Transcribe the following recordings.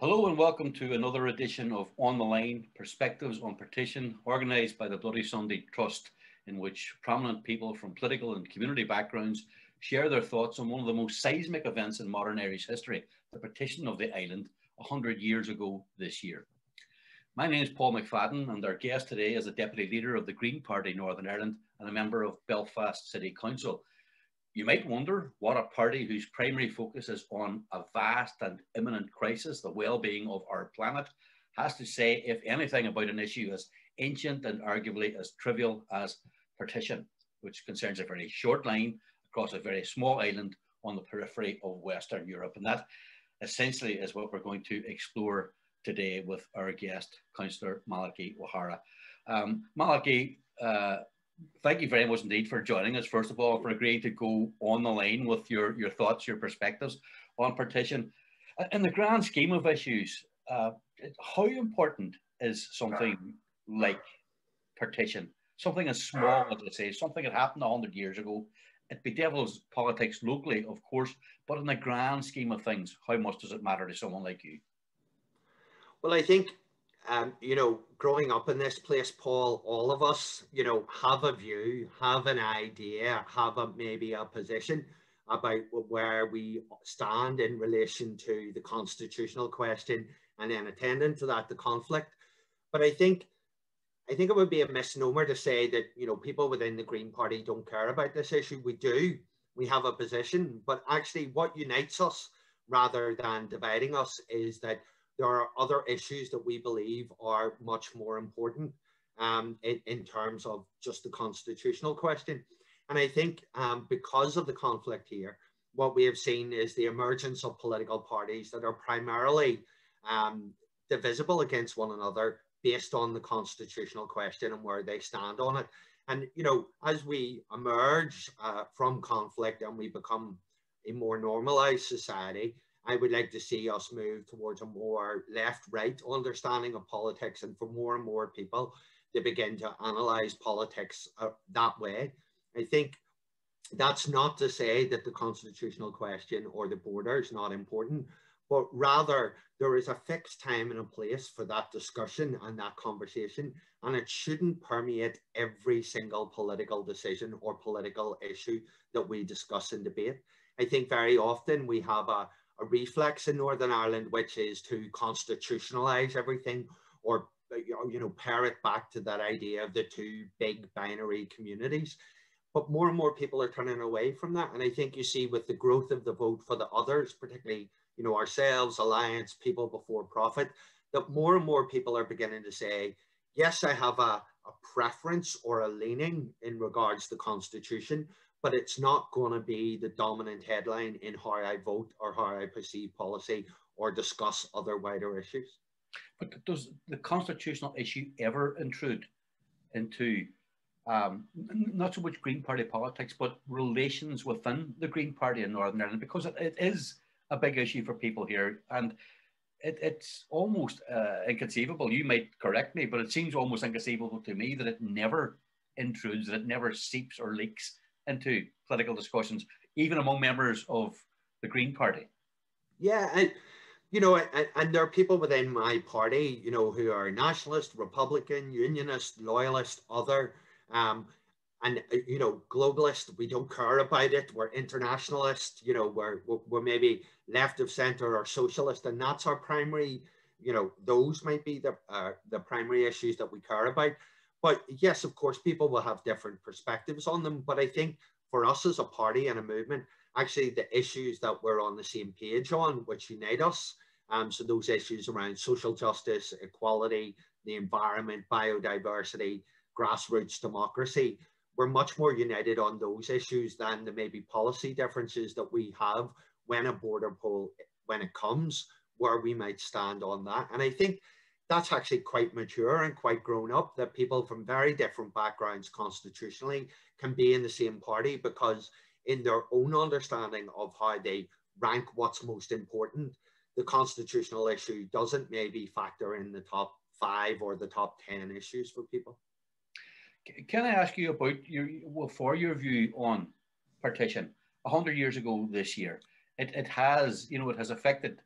Hello and welcome to another edition of On the Line Perspectives on Partition, organised by the Bloody Sunday Trust, in which prominent people from political and community backgrounds share their thoughts on one of the most seismic events in modern Irish history, the partition of the island 100 years ago this year. My name is Paul McFadden, and our guest today is a Deputy Leader of the Green Party Northern Ireland and a member of Belfast City Council. You might wonder what a party whose primary focus is on a vast and imminent crisis, the well-being of our planet, has to say, if anything, about an issue as ancient and arguably as trivial as partition, which concerns a very short line across a very small island on the periphery of Western Europe. And that essentially is what we're going to explore today with our guest, Councillor Malachai O'Hara. Um, uh, thank you very much indeed for joining us, first of all, for agreeing to go on the line with your, your thoughts, your perspectives on partition. In the grand scheme of issues, uh, how important is something like partition? Something as small as I say, something that happened 100 years ago. It bedevils politics locally, of course, but in the grand scheme of things, how much does it matter to someone like you? Well, I think um, you know, growing up in this place, Paul, all of us, you know, have a view, have an idea, have a maybe a position about where we stand in relation to the constitutional question and then attendant to that, the conflict. But I think I think it would be a misnomer to say that, you know, people within the Green Party don't care about this issue. We do. We have a position, but actually what unites us rather than dividing us is that there are other issues that we believe are much more important um, in, in, terms of just the constitutional question. And I think um, because of the conflict here, what we have seen is the emergence of political parties that are primarily um, divisible against one another based on the constitutional question and where they stand on it. And, you know, as we emerge uh, from conflict and we become a more normalized society, I would like to see us move towards a more left-right understanding of politics and for more and more people to begin to analyze politics uh, that way. I think that's not to say that the constitutional question or the border is not important, but rather there is a fixed time and a place for that discussion and that conversation, and it shouldn't permeate every single political decision or political issue that we discuss and debate. I think very often we have a, a reflex in Northern Ireland, which is to constitutionalize everything or uh, you know pare it back to that idea of the two big binary communities. But more and more people are turning away from that, and I think you see with the growth of the vote for the others, particularly you know ourselves, Alliance, People Before Profit, that more and more people are beginning to say, yes, I have a, a preference or a leaning in regards to the Constitution, but it's not going to be the dominant headline in how I vote or how I perceive policy or discuss other wider issues. But does the constitutional issue ever intrude into um, not so much Green Party politics, but relations within the Green Party in Northern Ireland? Because it, it is a big issue for people here. And it, it's almost uh, inconceivable. You might correct me, but it seems almost inconceivable to me that it never intrudes, that it never seeps or leaks into political discussions, even among members of the Green Party. Yeah, and you know, and, and there are people within my party, you know, who are nationalist, Republican, unionist, loyalist, other, um, and you know, globalist. We don't care about it. We're internationalist. You know, we're we're maybe left of center or socialist, and that's our primary. You know, those might be the uh, the primary issues that we care about. But yes, of course, people will have different perspectives on them. But I think for us as a party and a movement, actually the issues that we're on the same page on, which unite us, um, so those issues around social justice, equality, the environment, biodiversity, grassroots democracy, we're much more united on those issues than the maybe policy differences that we have when a border poll, when it comes, where we might stand on that. And I think that's actually quite mature and quite grown up that people from very different backgrounds constitutionally can be in the same party because in their own understanding of how they rank what's most important the constitutional issue doesn't maybe factor in the top five or the top 10 issues for people. Can i ask you about your well for your view on partition? 100 years ago this year it, it has you know it has affected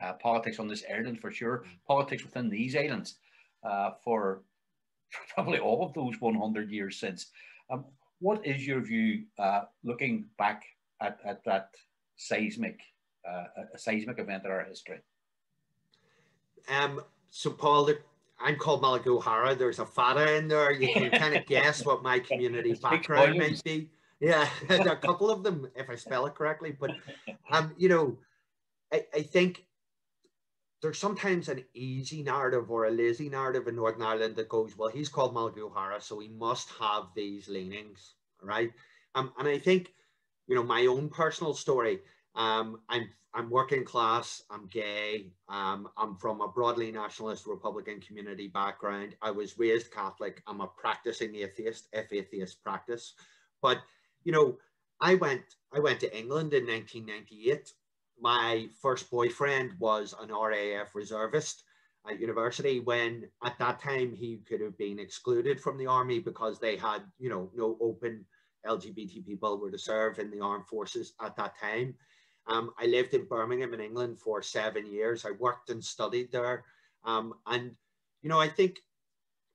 uh, politics on this island for sure, politics within these islands uh, for, probably all of those 100 years since. Um, what is your view uh, looking back at, at that seismic, uh, a seismic event in our history? Um, so, Paul, I'm called Malachai O'Hara. There's a fada in there. You can kind of guess what my community background might be. Yeah, a couple of them, if I spell it correctly. But, um, you know, I, I think there's sometimes an easy narrative or a lazy narrative in Northern Ireland that goes, well, he's called O'Hara, so he must have these leanings, right? Um, and I think, you know, my own personal story, um, I'm I'm working class, I'm gay, um, I'm from a broadly nationalist Republican community background. I was raised Catholic, I'm a practicing atheist, if atheist practice. But, you know, I went I went to England in 1998. My first boyfriend was an RAF reservist at university when at that time he could have been excluded from the army because they had, you know, no open LGBT people were to serve in the armed forces at that time. Um, I lived in Birmingham in England for seven years. I worked and studied there. Um, and, you know, I think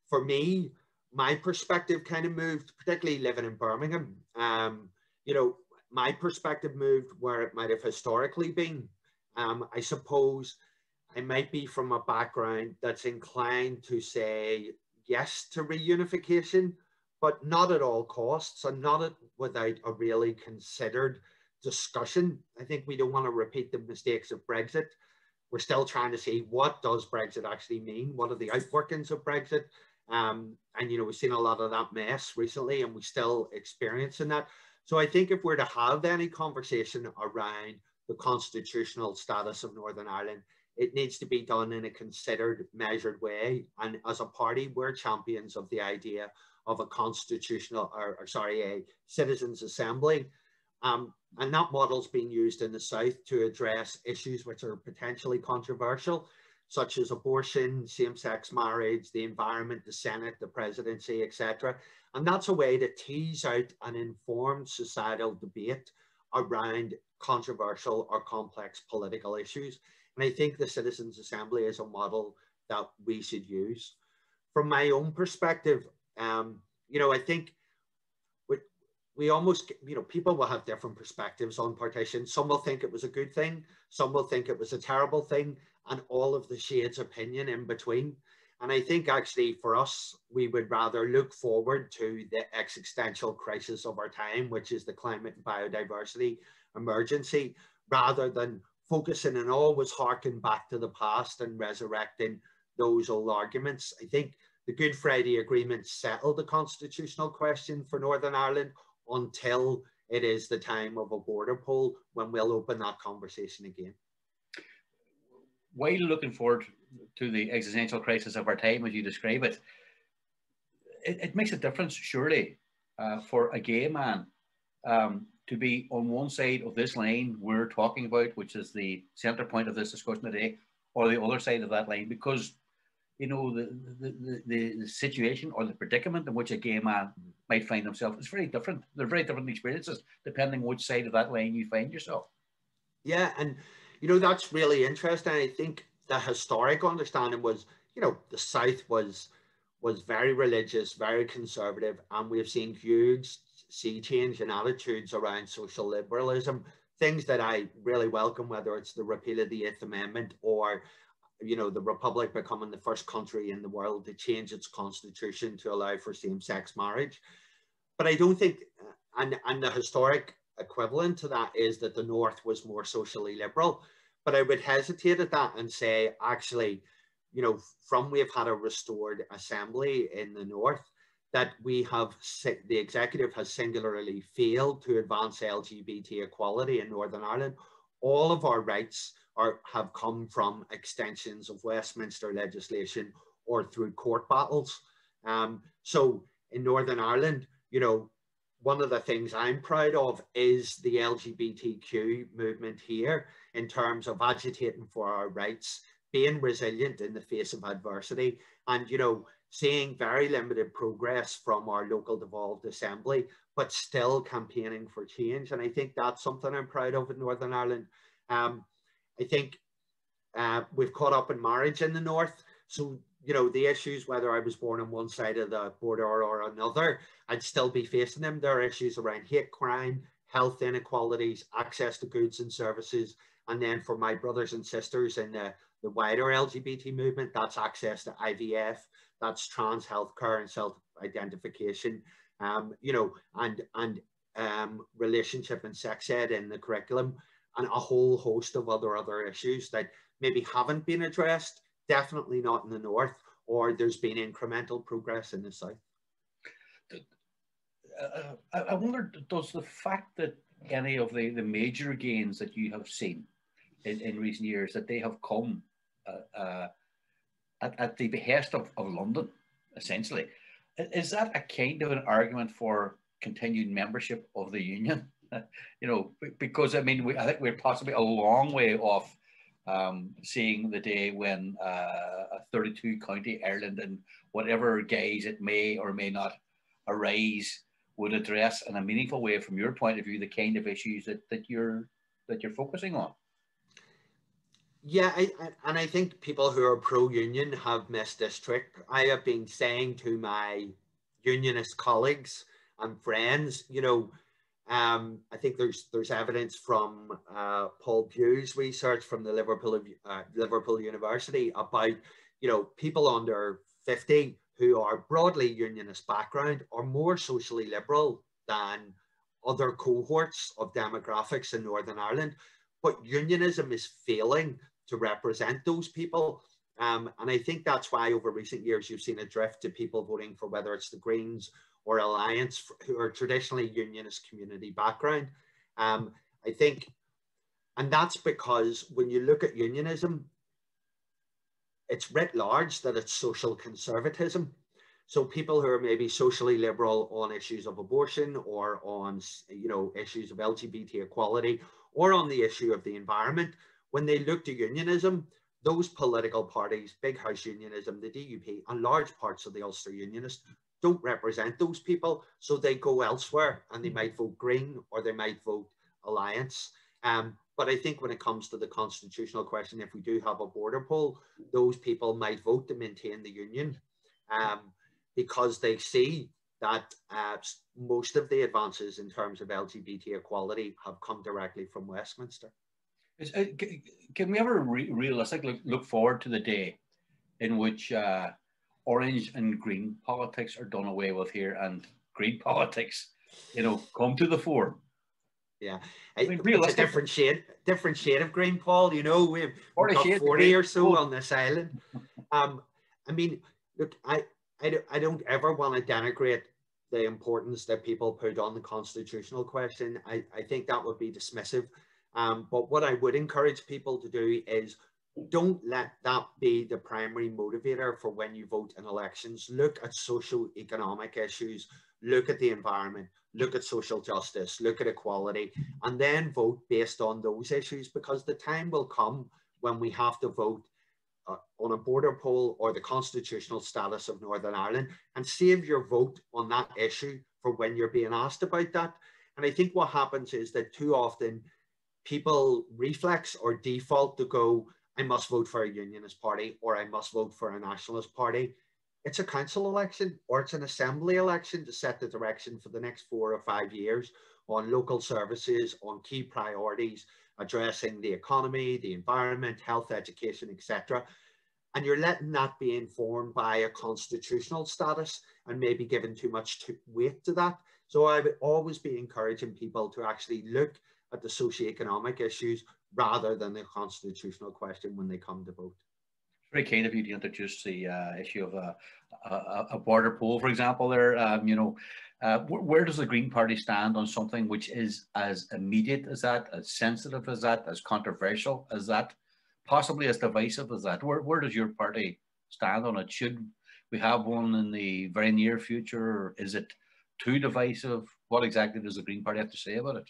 for me, my perspective kind of moved, particularly living in Birmingham. Um, you know, my perspective moved where it might have historically been. Um, I suppose I might be from a background that's inclined to say yes to reunification, but not at all costs and not without a really considered discussion. I think we don't want to repeat the mistakes of Brexit. We're still trying to see what does Brexit actually mean? What are the outworkings of Brexit? Um, and, you know, we've seen a lot of that mess recently and we're still experiencing that. So I think if we're to have any conversation around the constitutional status of Northern Ireland, it needs to be done in a considered, measured way. And as a party, we're champions of the idea of a constitutional, or, or sorry, a citizens' assembly um, and that model's being used in the South to address issues which are potentially controversial, such as abortion, same-sex marriage, the environment, the Senate, the presidency, etc. And that's a way to tease out an informed societal debate around controversial or complex political issues. And I think the Citizens Assembly is a model that we should use. From my own perspective, um, you know, I think we almost, you know, people will have different perspectives on partition. Some will think it was a good thing, some will think it was a terrible thing, and all of the shades of opinion in between. And I think actually for us, we would rather look forward to the existential crisis of our time, which is the climate and biodiversity emergency, rather than focusing and always harking back to the past and resurrecting those old arguments. I think the Good Friday Agreement settled the constitutional question for Northern Ireland until it is the time of a border poll when we'll open that conversation again. While looking forward to the existential crisis of our time, as you describe it, it, it makes a difference, surely, uh, for a gay man um, to be on one side of this line we're talking about, which is the center point of this discussion today, or the other side of that line, because you know, the, the, the, the, situation or the predicament in which a gay man might find himself is very different. They're very different experiences depending which side of that line you find yourself. Yeah, and you know, that's really interesting. I think the historic understanding was, you know, the South was was very religious, very conservative, and we've seen huge sea change in attitudes around social liberalism, things that I really welcome, whether it's the repeal of the Eighth Amendment or you know, the Republic becoming the first country in the world to change its constitution to allow for same-sex marriage. But I don't think, and, and the historic equivalent to that is that the North was more socially liberal. But I would hesitate at that and say, actually, you know, from we've had a restored assembly in the North, that we have, the executive has singularly failed to advance LGBT equality in Northern Ireland. All of our rights are, have come from extensions of Westminster legislation or through court battles. Um, so in Northern Ireland, you know, one of the things I'm proud of is the LGBTQ movement here in terms of agitating for our rights, being resilient in the face of adversity, and, you know, seeing very limited progress from our local devolved assembly, but still campaigning for change. And I think that's something I'm proud of in Northern Ireland. Um, I think Uh, we've caught up in marriage in the north. So, you know, the issues, whether I was born on one side of the border or another, I'd still be facing them. There are issues around hate crime, health inequalities, access to goods and services. And then for my brothers and sisters in the, the wider LGBT movement, that's access to IVF, that's trans healthcare and self-identification, um, you know, and, and um, relationship and sex ed in the curriculum, and a whole host of other other issues that maybe haven't been addressed, definitely not in the north, or there's been incremental progress in the south. Uh, I wonder, does the fact that any of the, the major gains that you have seen in, in recent years, that they have come uh, uh, at, at the behest of, of London, essentially, is that a kind of an argument for continued membership of the union? you know, because I mean, we, I think we're possibly a long way off um, seeing the day when uh, a 32 county Ireland and whatever gays it may or may not arise would address in a meaningful way from your point of view the kind of issues that, that you're that you're focusing on. Yeah, I, I, and I think people who are pro-union have missed this trick. I have been saying to my unionist colleagues and friends, you know, um, I think there's there's evidence from uh, Paul Pugh's research from the Liverpool uh, Liverpool University about you know people under 50 who are broadly unionist background are more socially liberal than other cohorts of demographics in Northern Ireland. But unionism is failing to represent those people. Um, and I think that's why over recent years you've seen a drift to people voting for whether it's the Greens or Alliance, who are traditionally unionist community background. Um, I think, and that's because when you look at unionism, it's writ large that it's social conservatism. So people who are maybe socially liberal on issues of abortion or on, you know, issues of LGBT equality or on the issue of the environment, when they look to unionism, those political parties, Big House Unionism, the DUP, and large parts of the Ulster Unionists don't represent those people. So they go elsewhere and they might vote Green or they might vote Alliance. Um, but I think when it comes to the constitutional question, if we do have a border poll, those people might vote to maintain the union um, because they see that uh, most of the advances in terms of LGBT equality have come directly from Westminster. Uh, can we ever re realistically look forward to the day in which uh, orange and green politics are done away with here and green politics, you know, come to the fore. Yeah, I mean, it's a different shade, different shade of green, Paul. You know, we've, we've got 40 or so on this island. Um, I mean, look, I, I, I don't ever want to denigrate the importance that people put on the constitutional question. I, I think that would be dismissive. Um, but what I would encourage people to do is don't let that be the primary motivator for when you vote in elections. Look at social economic issues, look at the environment, look at social justice, look at equality, and then vote based on those issues because the time will come when we have to vote uh, on a border poll or the constitutional status of Northern Ireland and save your vote on that issue for when you're being asked about that. And I think what happens is that too often people reflex or default to go, I must vote for a unionist party or I must vote for a nationalist party. It's a council election or it's an assembly election to set the direction for the next four or five years on local services, on key priorities, addressing the economy, the environment, health, education, etc. And you're letting that be informed by a constitutional status and maybe giving too much weight to that. So I would always be encouraging people to actually look at the socio-economic issues rather than the constitutional question when they come to vote. It's very kind of you to introduce the uh, issue of a, a, a, border poll, for example. There, um, you know, uh, where, where does the Green Party stand on something which is as immediate as that, as sensitive as that, as controversial as that, possibly as divisive as that? Where, where does your party stand on it? Should we have one in the very near future? Or is it too divisive? What exactly does the Green Party have to say about it?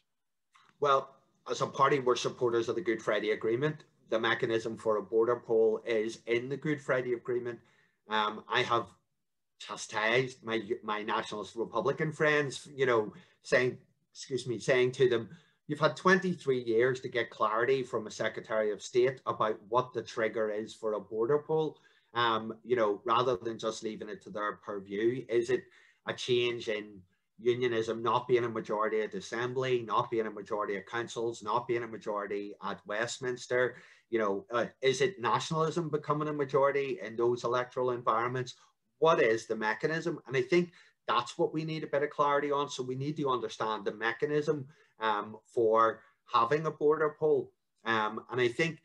Well, as a party, we're supporters of the Good Friday Agreement. The mechanism for a border poll is in the Good Friday Agreement. Um, I have chastised my my nationalist Republican friends, you know, saying, excuse me, saying to them, you've had 23 years to get clarity from a Secretary of State about what the trigger is for a border poll. Um, you know, rather than just leaving it to their purview, is it a change in unionism not being a majority at the assembly, not being a majority at councils, not being a majority at Westminster? You know, uh, is it nationalism becoming a majority in those electoral environments? What is the mechanism? And I think that's what we need a bit of clarity on. So we need to understand the mechanism um, for having a border poll. Um, and I think,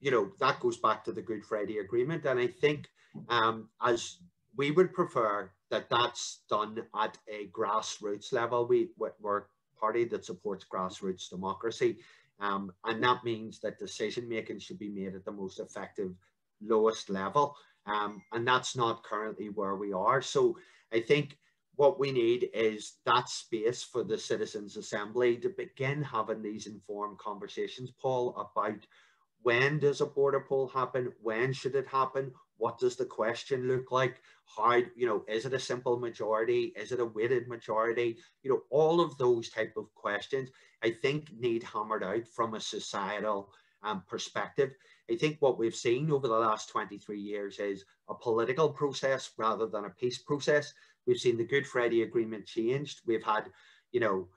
you know, that goes back to the Good Friday Agreement. And I think um, as we would prefer that that's done at a grassroots level. We, we're a party that supports grassroots democracy. Um, and that means that decision making should be made at the most effective, lowest level. Um, and that's not currently where we are. So I think what we need is that space for the Citizens Assembly to begin having these informed conversations, Paul, about when does a border poll happen? When should it happen? What does the question look like? How, you know, is it a simple majority? Is it a weighted majority? You know, all of those type of questions, I think need hammered out from a societal um, perspective. I think what we've seen over the last 23 years is a political process rather than a peace process. We've seen the Good Friday Agreement changed. We've had, you know,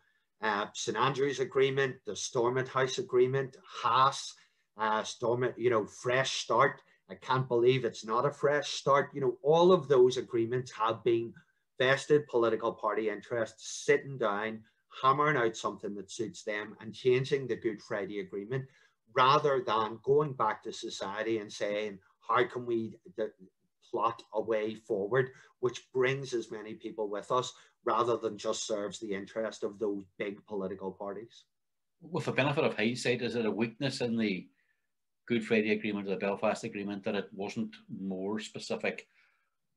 uh, St Andrews Agreement, the Stormont House Agreement, Haass, uh, Stormont, you know, Fresh Start. I can't believe it's not a fresh start. You know, all of those agreements have been vested political party interests sitting down, hammering out something that suits them and changing the Good Friday Agreement rather than going back to society and saying, how can we plot a way forward which brings as many people with us rather than just serves the interest of those big political parties? With the benefit of hindsight, is it a weakness in the Good Friday Agreement or the Belfast Agreement that it wasn't more specific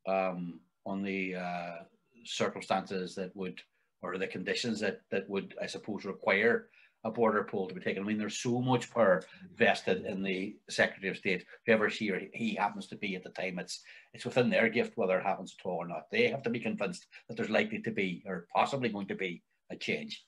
um, on the uh, circumstances that would, or the conditions that that would, I suppose, require a border poll to be taken. I mean, there's so much power vested in the Secretary of State, whoever she or he happens to be at the time. It's it's within their gift whether it happens at all or not. They have to be convinced that there's likely to be, or possibly going to be, a change.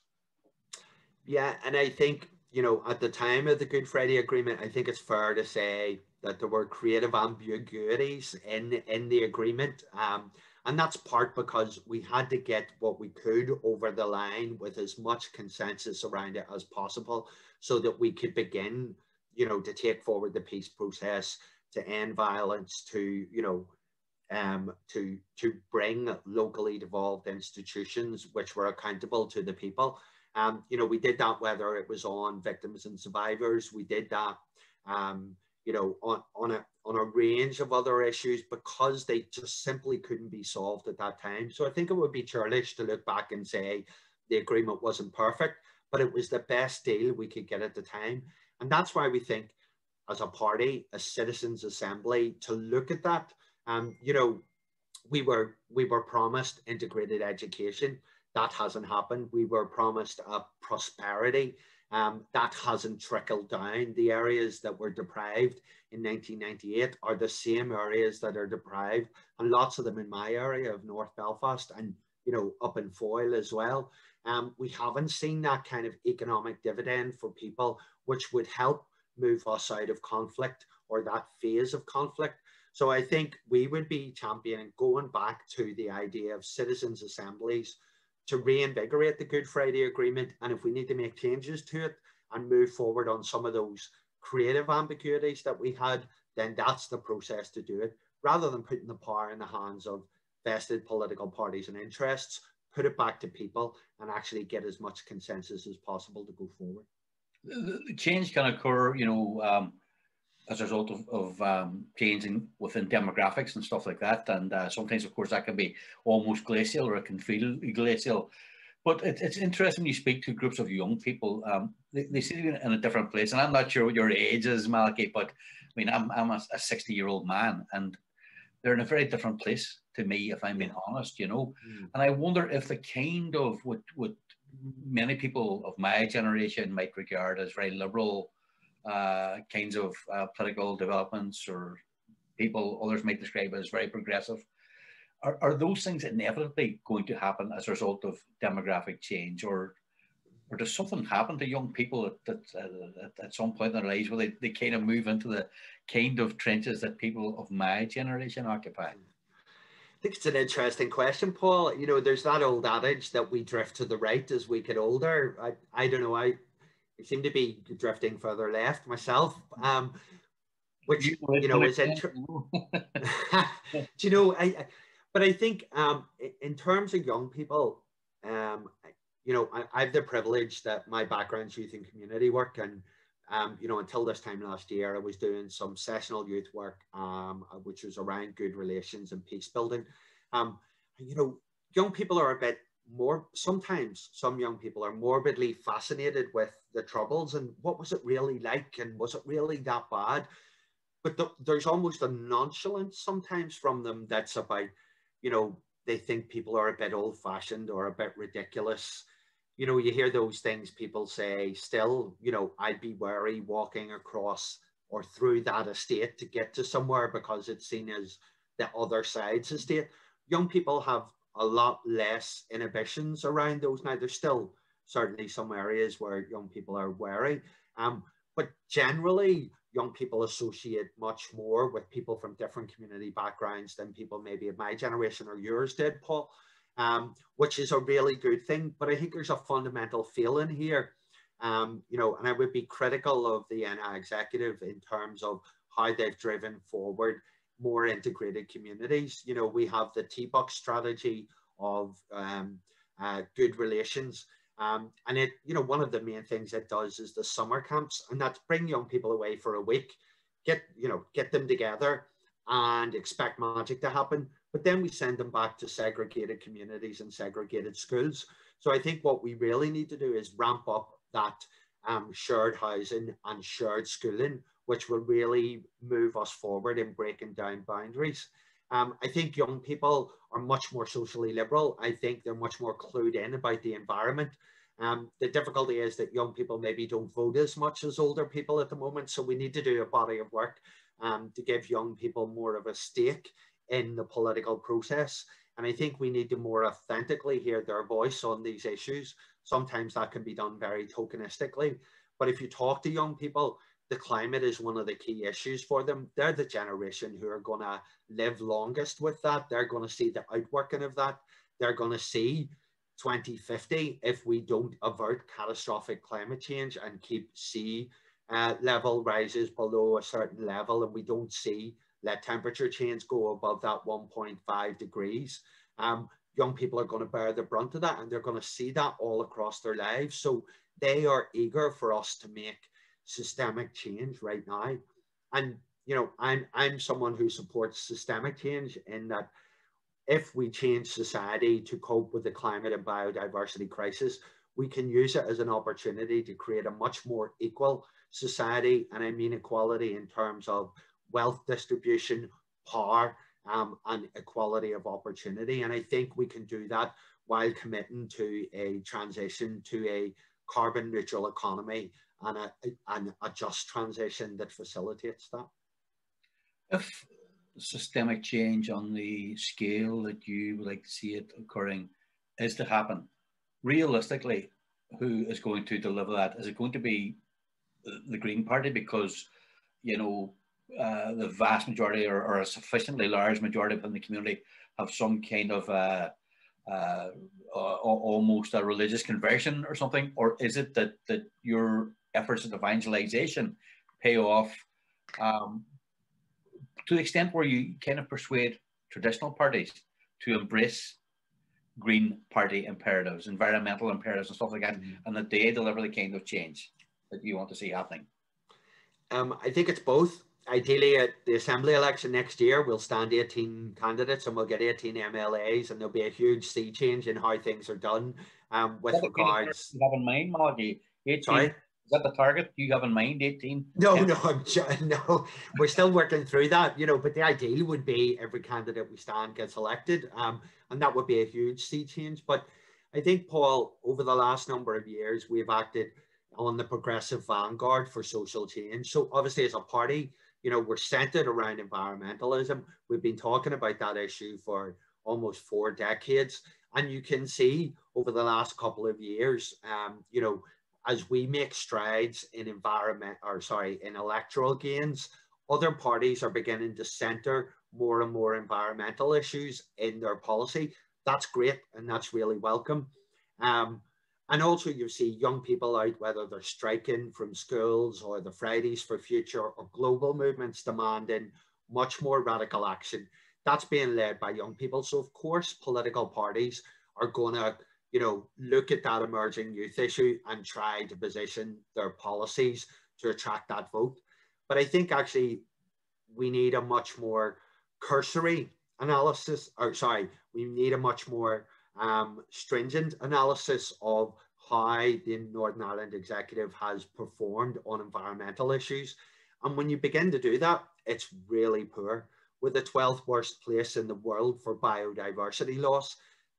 Yeah, and I think you know, at the time of the Good Friday Agreement, I think it's fair to say that there were creative ambiguities in in the agreement, um, and that's part because we had to get what we could over the line with as much consensus around it as possible, so that we could begin, you know, to take forward the peace process, to end violence, to you know, um, to to bring locally devolved institutions which were accountable to the people. Um, you know, we did that whether it was on victims and survivors. We did that, um, you know, on, on a on a range of other issues because they just simply couldn't be solved at that time. So I think it would be churlish to look back and say the agreement wasn't perfect, but it was the best deal we could get at the time. And that's why we think as a party, a citizens assembly, to look at that. Um, you know, we were we were promised integrated education. That hasn't happened. We were promised a prosperity. Um, that hasn't trickled down. The areas that were deprived in 1998 are the same areas that are deprived, and lots of them in my area of North Belfast and you know up in Foyle as well. Um, we haven't seen that kind of economic dividend for people, which would help move us out of conflict or that phase of conflict. So I think we would be championing going back to the idea of citizens' assemblies to reinvigorate the Good Friday Agreement. And if we need to make changes to it and move forward on some of those creative ambiguities that we had, then that's the process to do it. Rather than putting the power in the hands of vested political parties and interests, put it back to people and actually get as much consensus as possible to go forward. The change can occur, you know, um, as a result of, of um, changing within demographics and stuff like that. And uh, sometimes, of course, that can be almost glacial or it can feel glacial. But it, it's interesting you speak to groups of young people, um, they, they seem in a different place. And I'm not sure what your age is, Malachai, but I mean, I'm, I'm a 60 year old man and they're in a very different place to me, if I'm being honest, you know. Mm. And I wonder if the kind of what, what many people of my generation might regard as very liberal uh, kinds of uh, political developments or people others might describe as very progressive. Are, are those things inevitably going to happen as a result of demographic change or, or does something happen to young people at, at, at, at some point in their lives where they, they kind of move into the kind of trenches that people of my generation occupy? I think it's an interesting question, Paul. You know, there's that old adage that we drift to the right as we get older. I, I don't know. I, I seem to be drifting further left myself. Um, which you, you know is interesting. Do you know? I, I, but I think um, in terms of young people, um, you know, I, I, have the privilege that my background's youth and community work, and um, you know, until this time last year, I was doing some sessional youth work, um, which was around good relations and peace building. Um, and, you know, young people are a bit more. Sometimes some young people are morbidly fascinated with the troubles and what was it really like, and was it really that bad? But the, there's almost a nonchalance sometimes from them that's about, you know, they think people are a bit old-fashioned or a bit ridiculous you know, you hear those things people say still, you know, I'd be wary walking across or through that estate to get to somewhere because it's seen as the other side's estate. Young people have a lot less inhibitions around those now. There's still certainly some areas where young people are wary. Um, but generally, young people associate much more with people from different community backgrounds than people maybe of my generation or yours did, Paul um, which is a really good thing. But I think there's a fundamental feeling here, um, you know, and I would be critical of the NI executive in terms of how they've driven forward more integrated communities. You know, we have the T:BUC strategy of um, uh, good relations. Um, and it, you know, one of the main things it does is the summer camps, and that's bring young people away for a week, get, you know, get them together and expect magic to happen but then we send them back to segregated communities and segregated schools. So I think what we really need to do is ramp up that um, shared housing and shared schooling, which will really move us forward in breaking down boundaries. Um, I think young people are much more socially liberal. I think they're much more clued in about the environment. Um, the difficulty is that young people maybe don't vote as much as older people at the moment. So we need to do a body of work um, to give young people more of a stake in the political process. And I think we need to more authentically hear their voice on these issues. Sometimes that can be done very tokenistically. But if you talk to young people, the climate is one of the key issues for them. They're the generation who are going to live longest with that. They're going to see the outworking of that. They're going to see 2050 if we don't avert catastrophic climate change and keep sea uh, level rises below a certain level and we don't see let temperature change go above that 1.5 degrees, um, young people are going to bear the brunt of that and they're going to see that all across their lives. So they are eager for us to make systemic change right now. And, you know, I'm, I'm someone who supports systemic change in that if we change society to cope with the climate and biodiversity crisis, we can use it as an opportunity to create a much more equal society. And I mean equality in terms of wealth distribution, power, um, and equality of opportunity. And I think we can do that while committing to a transition to a carbon neutral economy and a, and a just transition that facilitates that. If systemic change on the scale that you would like to see it occurring is to happen, realistically, who is going to deliver that? Is it going to be the Green Party? Because, you know, uh, the vast majority or, or, a sufficiently large majority within the community have some kind of uh, uh, almost a religious conversion or something? Or is it that, that your efforts at evangelization pay off um, to the extent where you kind of persuade traditional parties to embrace green party imperatives, environmental imperatives and stuff like that, mm -hmm. and that they deliver the kind of change that you want to see happening? Um, I think it's both ideally at the assembly election next year we'll stand 18 candidates and we'll get 18 mlas and there'll be a huge sea change in how things are done um, with regards you have in mind Malachai 18 Sorry? Is that the target you have in mind 18 no no I'm no. We're still working through that you know but the ideal would be every candidate we stand gets elected um, and that would be a huge sea change. But I think Paul over the last number of years we've acted on the progressive vanguard for social change. So obviously as a party you know, we're centered around environmentalism. We've been talking about that issue for almost four decades. And you can see over the last couple of years, um, you know, as we make strides in environment or sorry, in electoral gains, other parties are beginning to center more and more environmental issues in their policy. That's great and that's really welcome. Um, and also you see young people out, whether they're striking from schools or the Fridays for Future or global movements demanding much more radical action. That's being led by young people. So of course, political parties are going to, you know, look at that emerging youth issue and try to position their policies to attract that vote. But I think actually we need a much more cursory analysis, or sorry, we need a much more um, stringent analysis of how the Northern Ireland Executive has performed on environmental issues. And when you begin to do that, it's really poor. We're the 12th worst place in the world for biodiversity loss.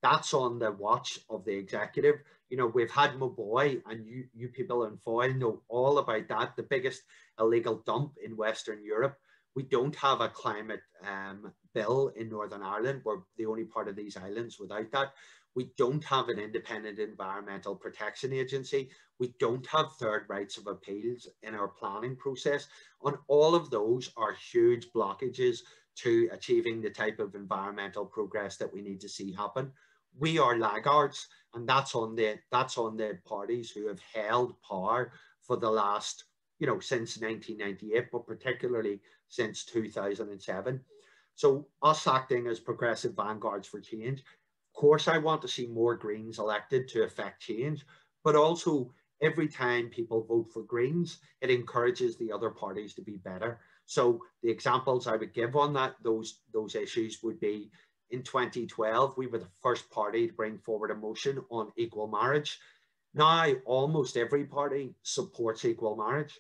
That's on the watch of the executive. You know, we've had Mobuoy, and you, you people in Foyle know all about that, the biggest illegal dump in Western Europe. We don't have a climate um, bill in Northern Ireland. We're the only part of these islands without that. We don't have an independent environmental protection agency. We don't have third rights of appeals in our planning process. And all of those are huge blockages to achieving the type of environmental progress that we need to see happen. We are laggards, and that's on the that's on the parties who have held power for the last, you know, since 1998, but particularly since 2007. So us acting as progressive vanguards for change, of course, I want to see more Greens elected to affect change, but also every time people vote for Greens, it encourages the other parties to be better. So the examples I would give on that, those, those issues would be in 2012, we were the first party to bring forward a motion on equal marriage. Now, almost every party supports equal marriage.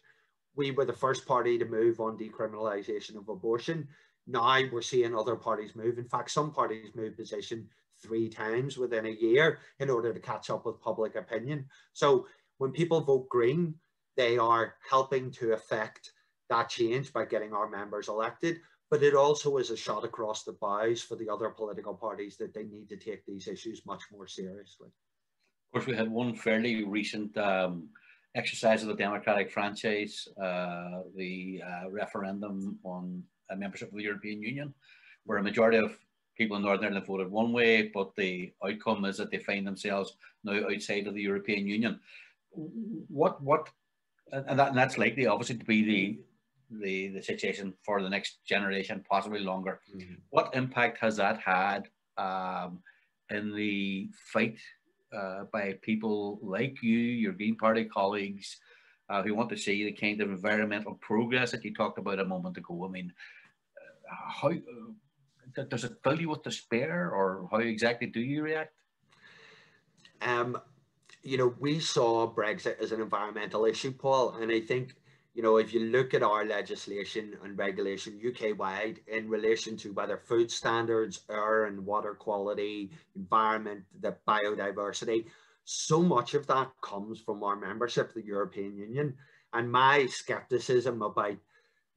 We were the first party to move on decriminalisation of abortion. Now we're seeing other parties move. In fact, some parties move position three times within a year in order to catch up with public opinion. So when people vote green, they are helping to affect that change by getting our members elected. But it also is a shot across the bows for the other political parties that they need to take these issues much more seriously. Of course, we had one fairly recent um, exercise of the democratic franchise, uh, the uh, referendum on membership of the European Union, where a majority of people in Northern Ireland voted one way, but the outcome is that they find themselves now outside of the European Union. What what and, that, and that's likely obviously to be the the the situation for the next generation, possibly longer. Mm-hmm. What impact has that had um, in the fight uh, by people like you, your Green Party colleagues, uh, who want to see the kind of environmental progress that you talked about a moment ago? I mean, uh, how uh, does it fill you with despair, or how exactly do you react? Um, you know, we saw Brexit as an environmental issue, Paul, and I think you know, if you look at our legislation and regulation UK wide in relation to whether food standards, air and water quality, environment, the biodiversity, so much of that comes from our membership of the European Union. And my skepticism about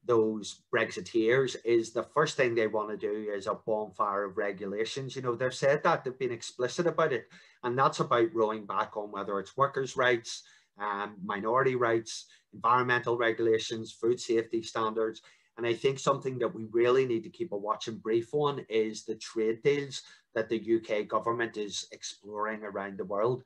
those Brexiteers is the first thing they want to do is a bonfire of regulations. You know, they've said that, they've been explicit about it. And that's about rowing back on whether it's workers' rights, um, minority rights, environmental regulations, food safety standards. And I think something that we really need to keep a watching brief on is the trade deals that the UK government is exploring around the world.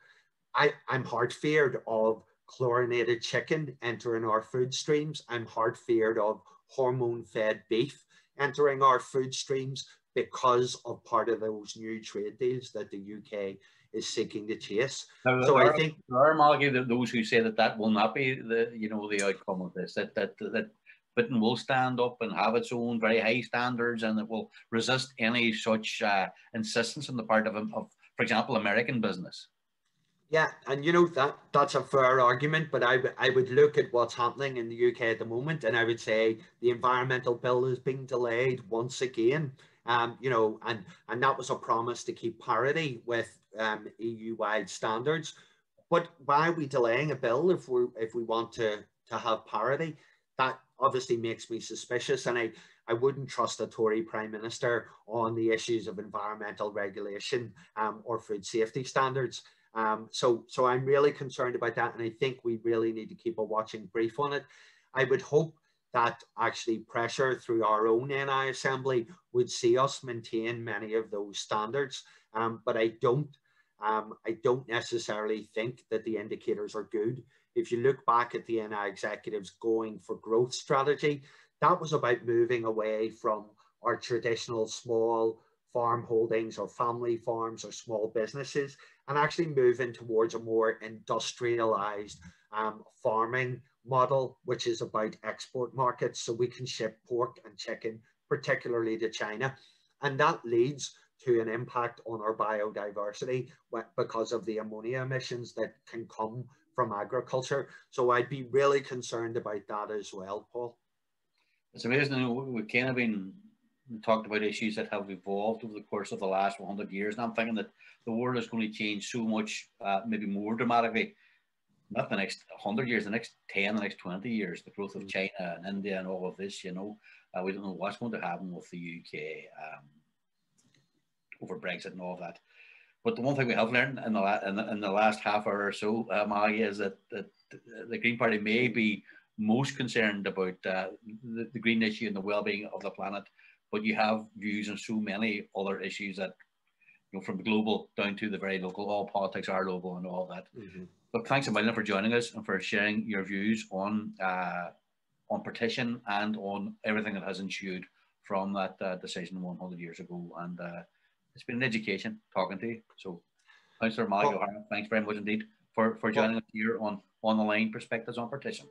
I, I'm hard feared of chlorinated chicken entering our food streams. I'm hard feared of hormone fed beef entering our food streams because of part of those new trade deals that the UK is seeking to chase. Now, so I think there are Malachai, those who say that that will not be the you know the outcome of this. That that that Britain will stand up and have its own very high standards, and it will resist any such uh, insistence on the part of, of, for example, American business. Yeah, and you know that that's a fair argument, but I, I would look at what's happening in the UK at the moment, and I would say the environmental bill is being delayed once again. Um, you know, and and that was a promise to keep parity with um, EU-wide standards. But why are we delaying a bill if we if we want to to have parity? That obviously makes me suspicious, and I I wouldn't trust a Tory Prime Minister on the issues of environmental regulation um, or food safety standards. Um, so, so I'm really concerned about that, and I think we really need to keep a watching brief on it. I would hope that actually pressure through our own NI Assembly would see us maintain many of those standards, um, but I don't. Um, I don't necessarily think that the indicators are good. If you look back at the NI executives going for growth strategy, that was about moving away from our traditional small farm holdings or family farms or small businesses and actually moving towards a more industrialized um, farming model, which is about export markets. So we can ship pork and chicken, particularly to China. And that leads to an impact on our biodiversity because of the ammonia emissions that can come from agriculture. So I'd be really concerned about that as well, Paul. It's amazing. We've kind of been talked about issues that have evolved over the course of the last 100 years. And I'm thinking that the world is going to change so much, uh, maybe more dramatically, not the next 100 years, the next 10, the next 20 years, the growth of mm. China and India and all of this, you know, uh, we don't know what's going to happen with the UK um, over Brexit and all of that. But the one thing we have learned in the, la- in the, in the last half hour or so, uh, Maggie, is that, that the Green Party may be most concerned about uh, the, the, green issue and the well-being of the planet, but you have views on so many other issues that, you know, from the global down to the very local, all politics are local and all that. Mm-hmm. But thanks a million for joining us and for sharing your views on uh, on partition and on everything that has ensued from that uh, decision 100 years ago. And uh, it's been an education talking to you. So, Councillor Molly well, O'Hara, thanks very much indeed for, for joining well, us here on On the Line Perspectives on Partition.